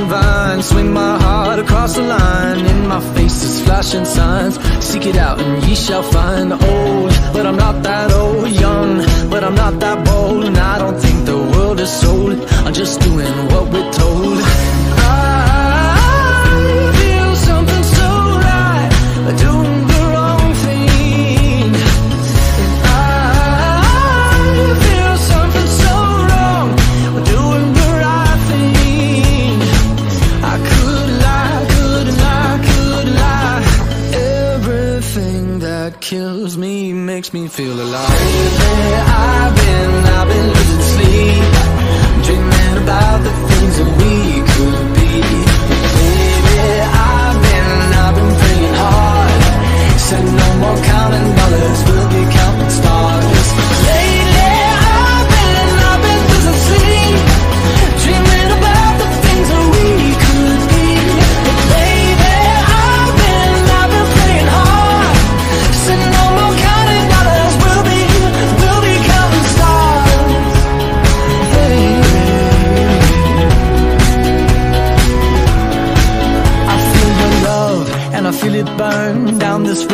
Swinging vine. Swing my heart across the line. In my face is flashing signs. Seek it out and ye shall find. The old, but I'm not that makes me feel alive. Lately, I've been,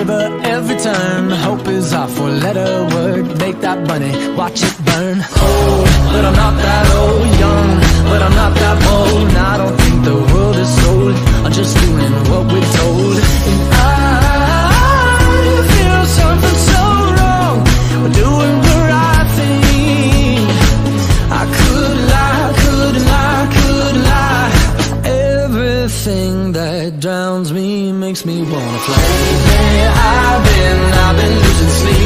river every turn. Hope is our four letter word. Make that money, watch it burn. Old, but I'm not that old. Young, but I'm not that bold. And I don't think the world is sold. I'm just doing what we're told. And I feel something so wrong. We're doing the right thing. I could lie, could lie, could lie. Everything that drowns me makes me wanna fly. I've been, I've been losing sleep,